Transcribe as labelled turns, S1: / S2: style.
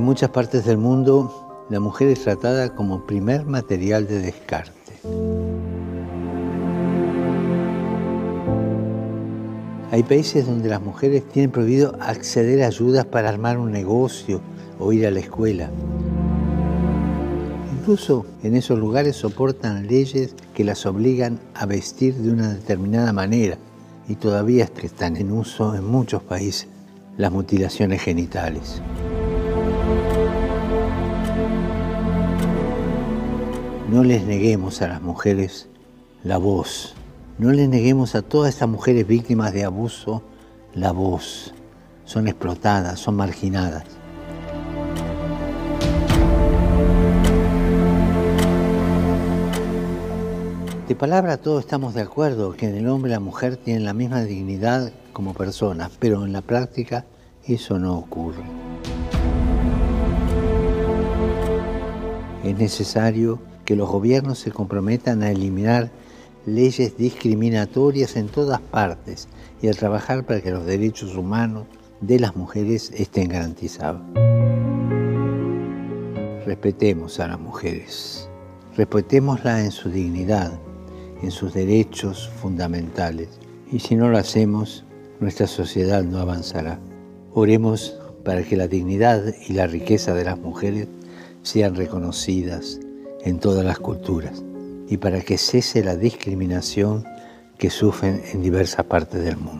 S1: muchas partes del mundo, la mujer es tratada como primer material de descarte. Hay países donde las mujeres tienen prohibido acceder a ayudas para armar un negocio o ir a la escuela. Incluso en esos lugares soportan leyes que las obligan a vestir de una determinada manera y todavía están en uso en muchos países las mutilaciones genitales. No les neguemos a las mujeres la voz. No les neguemos a todas estas mujeres víctimas de abuso la voz. Son explotadas, son marginadas. De palabra todos estamos de acuerdo que en el hombre y la mujer tienen la misma dignidad como personas, pero en la práctica eso no ocurre. Es necesario que los gobiernos se comprometan a eliminar leyes discriminatorias en todas partes y a trabajar para que los derechos humanos de las mujeres estén garantizados. Respetemos a las mujeres, respetémoslas en su dignidad, en sus derechos fundamentales. Y si no lo hacemos, nuestra sociedad no avanzará. Oremos para que la dignidad y la riqueza de las mujeres sean reconocidas en todas las culturas y para que cese la discriminación que sufren en diversas partes del mundo.